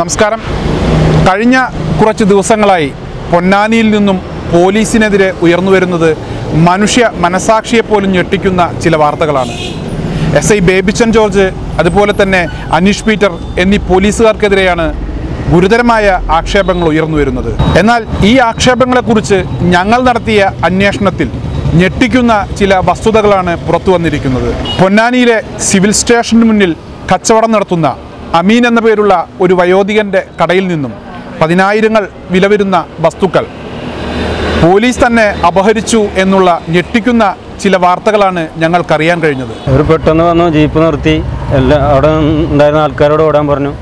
നമസ്കാരം. കഴിഞ്ഞ കുറച്ച് ദിവസങ്ങളായി പൊന്നാനിയിൽ നിന്നും പോലീസിനെതിരെ ഉയർന്നു വരുന്നത് മനുഷ്യ മനസാക്ഷിയെ പോലും ഞെട്ടിക്കുന്ന ചില വാർത്തകളാണ്. എസ് ഐ ബേബിച്ചൻ ജോർജ് അതുപോലെ തന്നെ അനീഷ് പീറ്റർ എന്നീ പോലീസുകാർക്കെതിരെയാണ് ഗുരുതരമായ ആക്ഷേപങ്ങൾ ഉയർന്നു വരുന്നത് എന്നാൽ ഈ ആക്ഷേപങ്ങളെക്കുറിച്ച് ഞങ്ങൾ നടത്തിയ അന്വേഷണത്തിൽ ഞെട്ടിക്കുന്ന ചില വസ്തുതകളാണ് പുറത്തു വന്നിരിക്കുന്നത് പൊന്നാനിയിലെ സിവിൽ സ്റ്റേഷന് മുന്നിൽ കച്ചവടം നടത്തുന്ന അമീൻ എന്ന പേരുള്ള ഒരു വയോധികന്റെ കടയിൽ നിന്നും പതിനായിരങ്ങൾ വില വരുന്ന വസ്തുക്കൾ പോലീസ് തന്നെ അപഹരിച്ചു എന്നുള്ള ഞെട്ടിക്കുന്ന ചില വാർത്തകളാണ് ഞങ്ങൾക്കറിയാൻ കഴിഞ്ഞത്. ഒരു പെട്ടെന്ന് വന്നു ജീപ്പ് നിർത്തി. എല്ലാ അവിടെ ഉണ്ടായിരുന്ന ആൾക്കാരോട് ഓടാൻ പറഞ്ഞു.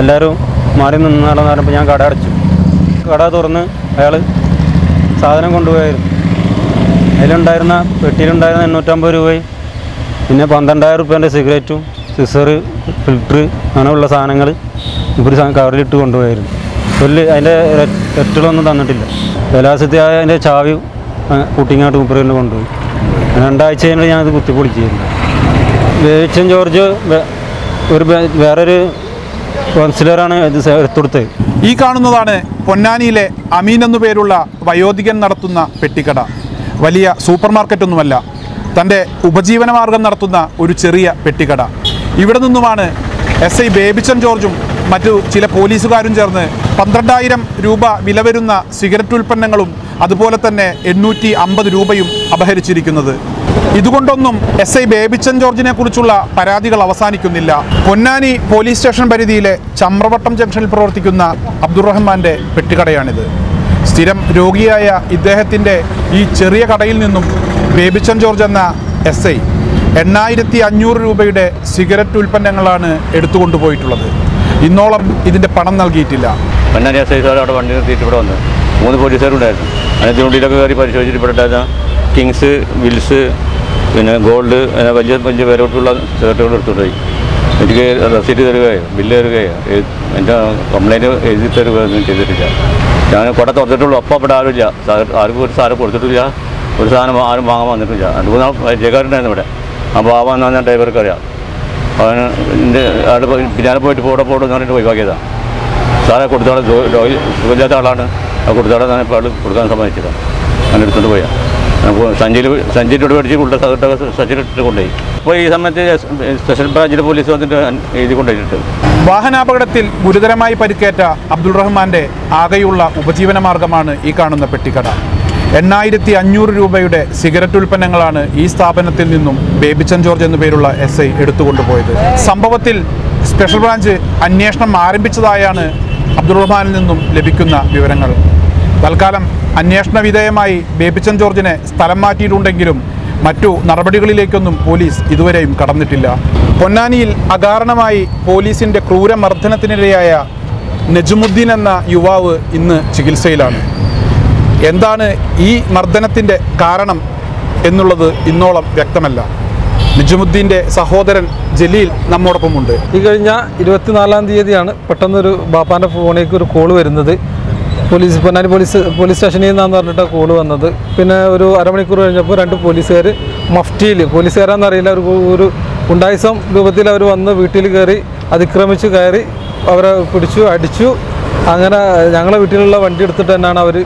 എല്ലാവരും മാറി നിന്നാണെന്ന് പറഞ്ഞപ്പോൾ ഞാൻ കട അടച്ചു. കട തുറന്ന് അയാൾ സാധനം കൊണ്ടുപോയായിരുന്നു. അതിലുണ്ടായിരുന്ന പെട്ടിയിലുണ്ടായിരുന്ന എണ്ണൂറ്റമ്പത് രൂപയും പിന്നെ പന്ത്രണ്ടായിരം റുപ്യേന്റെ സിഗരറ്റും സിസറ് ഫിൽറ്റർ അങ്ങനെയുള്ള സാധനങ്ങൾ ഇവർ കവറിലിട്ട് കൊണ്ടുപോയായിരുന്നു. വലിയ അതിന്റെ രട്ടുകളൊന്നും തന്നിട്ടില്ല. വിലാസത്തെ അതിന്റെ ചാവി കുട്ടിങ്ങാട്ട് മുപ്പറിൽ കൊണ്ടുപോയി. രണ്ടാഴ്ച കഴിഞ്ഞിട്ട് ഞാനത് കുത്തിപ്പൊളിച്ചിരുന്നു വേവിച്ചൻ ജോർജ് ഒരു വേറൊരു കൗൺസിലറാണ് ഇത് എടുത്തുകൊടുത്തത് ഈ കാണുന്നതാണ് പൊന്നാനിയിലെ അമീൻ എന്നു പേരുള്ള വയോധികൻ നടത്തുന്ന പെട്ടിക്കട. വലിയ സൂപ്പർ മാർക്കറ്റൊന്നുമല്ല തന്റെ ഉപജീവനമാർഗം നടത്തുന്ന ഒരു ചെറിയ പെട്ടിക്കട. ഇവിടെ നിന്നുമാണ് എസ് ഐ ബേബിച്ചൻ ജോർജും മറ്റു ചില പോലീസുകാരും ചേർന്ന് പന്ത്രണ്ടായിരം രൂപ വില വരുന്ന സിഗരറ്റ് ഉൽപ്പന്നങ്ങളും അതുപോലെ തന്നെ എണ്ണൂറ്റി അമ്പത് രൂപയും അപഹരിച്ചിരിക്കുന്നത്. ഇതുകൊണ്ടൊന്നും എസ് ഐ ബേബിച്ചൻ ജോർജിനെ കുറിച്ചുള്ള പരാതികൾ അവസാനിക്കുന്നില്ല. പൊന്നാനി പോലീസ് സ്റ്റേഷൻ പരിധിയിലെ ചമ്രവട്ടം ജംഗ്ഷനിൽ പ്രവർത്തിക്കുന്ന അബ്ദുറഹ്മാന്റെ പെട്ടിക്കടയാണിത്. സ്ഥിരം രോഗിയായ ഇദ്ദേഹത്തിന്റെ ഈ ചെറിയ കടയിൽ നിന്നും ബേബിച്ചൻ ജോർജ് എന്ന എസ് ഐ എണ്ണായിരത്തി അഞ്ഞൂറ് രൂപയുടെ സിഗരറ്റ് ഉൽപ്പന്നങ്ങളാണ് എടുത്തുകൊണ്ടുപോയിട്ടുള്ളത്. ഇന്നോളം ഇതിന്റെ പണം നൽകിയിട്ടില്ല. വണ്ടി നിർത്തിയിട്ട് മൂന്ന് പോലീസുകാരുണ്ടായിരുന്നു. കിങ്സ് വിൽസ് പിന്നെ ഗോൾഡ് വലിയ വലിയ പേരോട്ടുള്ള ഷർട്ടുകൾ എടുത്തുകൊണ്ടുപോയി എനിക്ക് റെസീറ്റ് തരികയോ ബില്ല് തരികയോ എന്റെ കംപ്ലൈന്റ് എഴുതി തരികയോ ഒന്നും ചെയ്തിട്ടില്ല. ഞാൻ കുട തുറന്നിട്ടുള്ളൂ. അപ്പം ഇവിടെ ആരുമില്ല. ആർക്കും ഒരു സാധനം കൊടുത്തിട്ടില്ല. ഒരു സാധനം ആരും വാങ്ങാൻ വന്നിട്ടില്ല. രണ്ട് മൂന്നാൾ ഇവിടെ. അപ്പോൾ ആവാൻ എന്ന് പറഞ്ഞാൽ ഡ്രൈവർക്ക് അറിയാം അവന് എന്റെ അവിടെ പിന്നാലെ പോയിട്ട് പോടെ പോടെന്ന് പറഞ്ഞിട്ട് ഒഴിവാക്കിയതാണ് സാറെ കൊടുത്തോടെ സുഖമില്ലാത്ത ആളാണ്. ആ കൊടുത്താളെ ഞാൻ ഇപ്പോൾ കൊടുക്കാൻ സമ്മതിച്ചില്ല. ഞാൻ എടുത്തുകൊണ്ട് പോയാൽ നമുക്ക് സഞ്ചിയിൽ സഞ്ചിയിലോട്ട് മേടിച്ച് കൊണ്ട് സഹിട്ടൊക്കെ സച്ചിലിട്ട് കൊണ്ടുപോയി. അപ്പോൾ ഈ സമയത്ത് സ്പെഷ്യൽ ബ്രാഞ്ചിലെ പോലീസ് വന്നിട്ട് എഴുതി കൊണ്ടുപോയിട്ട് വാഹനാപകടത്തിൽ ഗുരുതരമായി പരിക്കേറ്റ അബ്ദുൾ റഹ്മാന്റെ ആകെയുള്ള ഉപജീവന മാർഗമാണ് ഈ കാണുന്ന പെട്ടിക്കട. എണ്ണായിരത്തി അഞ്ഞൂറ് രൂപയുടെ സിഗരറ്റ് ഉൽപ്പന്നങ്ങളാണ് ഈ സ്ഥാപനത്തിൽ നിന്നും ബേബിച്ചൻ ജോർജ് എന്നു പേരുള്ള എസ് ഐ എടുത്തുകൊണ്ടുപോയത്. സംഭവത്തിൽ സ്പെഷ്യൽ ബ്രാഞ്ച് അന്വേഷണം ആരംഭിച്ചതായാണ് അബ്ദുൾ റഹ്മാനിൽ നിന്നും ലഭിക്കുന്ന വിവരങ്ങൾ. തൽക്കാലം അന്വേഷണ വിധേയമായി ബേബിച്ചൻ ജോർജിനെ സ്ഥലം മാറ്റിയിട്ടുണ്ടെങ്കിലും മറ്റു നടപടികളിലേക്കൊന്നും പോലീസ് ഇതുവരെയും കടന്നിട്ടില്ല. പൊന്നാനിയിൽ അകാരണമായി പോലീസിന്റെ ക്രൂരമർദ്ദനത്തിനിരയായ നജുമുദ്ദീൻ എന്ന യുവാവ് ഇന്ന് ചികിത്സയിലാണ്. എന്താണ് ഈ മർദ്ദനത്തിന്റെ കാരണം എന്നുള്ളത് ഇന്നോളം വ്യക്തമല്ല. നിജമുദ്ദീന്റെ സഹോദരൻ ജലീൽ നമ്മോടൊപ്പമുണ്ട്. ഈ കഴിഞ്ഞ ഇരുപത്തിനാലാം തീയതിയാണ് പെട്ടെന്നൊരു ബാപ്പാന്റെ ഫോണിലേക്ക് ഒരു കോൾ വരുന്നത്. പോലീസ് പൊന്നാനി പോലീസ് പോലീസ് സ്റ്റേഷനിൽ നിന്നാന്ന് പറഞ്ഞിട്ട് കോൾ വന്നത്. പിന്നെ ഒരു അരമണിക്കൂർ കഴിഞ്ഞപ്പോൾ രണ്ട് പോലീസുകാർ മഫ്റ്റിയിൽ പോലീസുകാരാന്നറിയില്ല ഒരു ഒരു ഉണ്ടായിസം രൂപത്തിൽ അവർ വന്ന് വീട്ടിൽ കയറി അതിക്രമിച്ച് കയറി അവരെ പിടിച്ചു അടിച്ചു. അങ്ങനെ ഞങ്ങളെ വീട്ടിലുള്ള വണ്ടി എടുത്തിട്ട് തന്നെയാണ് അവർ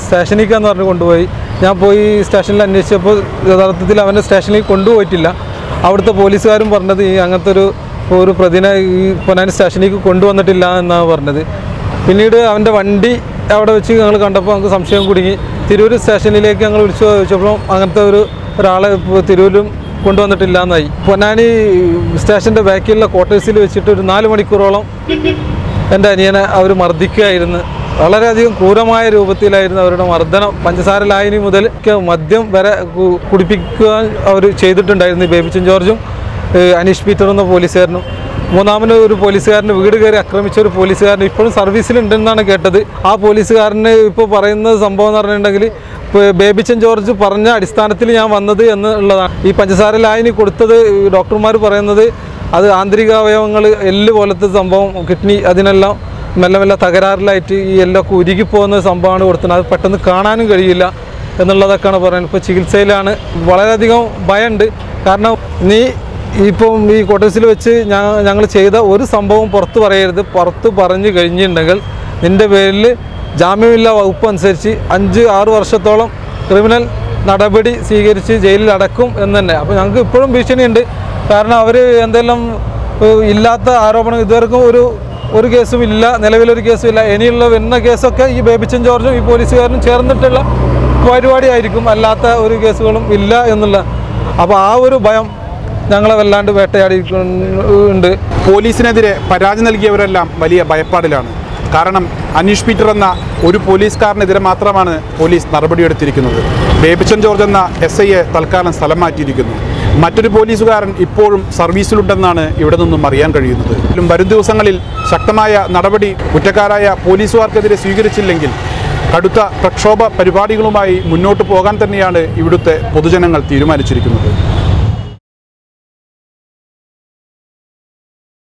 സ്റ്റേഷനിലേക്ക് എന്ന് പറഞ്ഞ് കൊണ്ടുപോയി. ഞാൻ പോയി സ്റ്റേഷനിൽ അന്വേഷിച്ചപ്പോൾ യഥാർത്ഥത്തിൽ അവനെ സ്റ്റേഷനിൽ കൊണ്ടുപോയിട്ടില്ല. അവിടുത്തെ പോലീസുകാരും പറഞ്ഞത് ഈ അങ്ങനത്തെ ഒരു ഒരു പ്രതിനെ ഈ പൊന്നാനി സ്റ്റേഷനിലേക്ക് കൊണ്ടുവന്നിട്ടില്ല എന്നാണ് പറഞ്ഞത്. പിന്നീട് അവന്റെ വണ്ടി അവിടെ വെച്ച് ഞങ്ങൾ കണ്ടപ്പോൾ നമുക്ക് സംശയം കുടുങ്ങി. തിരൂർ സ്റ്റേഷനിലേക്ക് ഞങ്ങൾ വിളിച്ചു ചോദിച്ചപ്പോൾ അങ്ങനത്തെ ഒരു ഒരാളെ തിരൂരും കൊണ്ടുവന്നിട്ടില്ല എന്നായി പൊന്നാനി സ്റ്റേഷന്റെ ബാക്കിലുള്ള ക്വാർട്ടേഴ്സിൽ വെച്ചിട്ട് ഒരു നാല് മണിക്കൂറോളം എന്റെ അനിയനെ അവർ മർദ്ദിക്കുകയായിരുന്നു. വളരെയധികം ക്രൂരമായ രൂപത്തിലായിരുന്നു അവരുടെ മർദ്ദനം. പഞ്ചസാര ലായനി മുതൽ മദ്യം വരെ കുടിപ്പിക്കുക അവർ ചെയ്തിട്ടുണ്ടായിരുന്നു ബേബിച്ചൻ ജോർജും അനീഷ് പീറ്റർ എന്ന പോലീസുകാരനും. മൂന്നാമന് ഒരു പോലീസുകാരന് വീട് കയറി ആക്രമിച്ച ഒരു പോലീസുകാരൻ ഇപ്പോഴും സർവീസിലുണ്ടെന്നാണ് കേട്ടത്. ആ പോലീസുകാരന് ഇപ്പോൾ പറയുന്ന സംഭവം എന്ന് പറഞ്ഞിട്ടുണ്ടെങ്കിൽ ബേബിച്ചൻ ജോർജ് പറഞ്ഞ അടിസ്ഥാനത്തിൽ ഞാൻ വന്നത് എന്നുള്ളതാണ്. ഈ പഞ്ചസാര ലായനി കൊടുത്തത് ഡോക്ടർമാർ പറയുന്നത് അത് ആന്തരിക അവയവങ്ങൾ എല്ല് പോലത്തെ സംഭവം കിഡ്നി അതിനെല്ലാം മെല്ലെ മെല്ലെ തകരാറിലായിട്ട് ഈ എല്ലൊക്കെ ഉരുകിപ്പോകുന്ന സംഭവമാണ് കൊടുത്തത്. അത് പെട്ടെന്ന് കാണാനും കഴിയില്ല എന്നുള്ളതൊക്കെയാണ് പറയുന്നത്. ഇപ്പോൾ ചികിത്സയിലാണ്. വളരെയധികം ഭയമുണ്ട്. കാരണം നീ ഇപ്പം ഈ കോട്ടേഴ്സിൽ വെച്ച് ഞങ്ങൾ ചെയ്ത ഒരു സംഭവം പുറത്ത് പറയരുത്. പുറത്ത് പറഞ്ഞു കഴിഞ്ഞിട്ടുണ്ടെങ്കിൽ നിന്റെ പേരിൽ ജാമ്യമില്ലാ വകുപ്പ് അനുസരിച്ച് അഞ്ച് ആറ് വർഷത്തോളം ക്രിമിനൽ നടപടി സ്വീകരിച്ച് ജയിലിൽ അടക്കും എന്ന് തന്നെ. അപ്പോൾ ഞങ്ങൾക്ക് ഇപ്പോഴും ഭീഷണിയുണ്ട്. കാരണം അവർ എന്തെല്ലാം ഇല്ലാത്ത ആരോപണം ഇതുവരെക്കും ഒരു ഒരു കേസും ഇല്ല നിലവിലൊരു കേസും ഇല്ല. ഇനിയുള്ള വരുന്ന കേസൊക്കെ ഈ ബേബിച്ചൻ ജോർജും ഈ പോലീസുകാരനും ചേർന്നിട്ടുള്ള പരിപാടിയായിരിക്കും അല്ലാത്ത ഒരു കേസുകളും ഇല്ല എന്നുള്ള. അപ്പോൾ ആ ഒരു ഭയം ഞങ്ങളെ വല്ലാണ്ട് വേട്ടയാടി ഉണ്ട് പോലീസിനെതിരെ പരാതി നൽകിയവരെല്ലാം വലിയ ഭയപ്പാടിലാണ്. കാരണം അനീഷ് പീറ്റർ എന്ന ഒരു പോലീസുകാരനെതിരെ മാത്രമാണ് പോലീസ് നടപടിയെടുത്തിരിക്കുന്നത് ബേബിച്ചൻ ജോർജ് എന്ന എസ് ഐയെ തൽക്കാലം സ്ഥലം മാറ്റിയിരിക്കുന്നു. മറ്റൊരു പോലീസുകാരൻ ഇപ്പോഴും സർവീസിലുണ്ടെന്നാണ് ഇവിടെ നിന്നും അറിയാൻ കഴിയുന്നത്. വരും ദിവസങ്ങളിൽ ശക്തമായ നടപടി കുറ്റക്കാരായ പോലീസുകാർക്കെതിരെ സ്വീകരിച്ചില്ലെങ്കിൽ കടുത്ത പ്രക്ഷോഭ പരിപാടികളുമായി മുന്നോട്ട് പോകാൻ തന്നെയാണ് ഇവിടുത്തെ പൊതുജനങ്ങൾ തീരുമാനിച്ചിരിക്കുന്നത്.